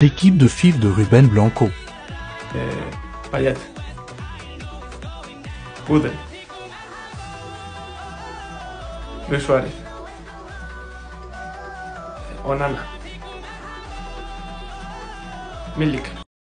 L'équipe de fil de Ruben Blanco. eh, Payet, Udel, Luis Suárez, Onana, Milik.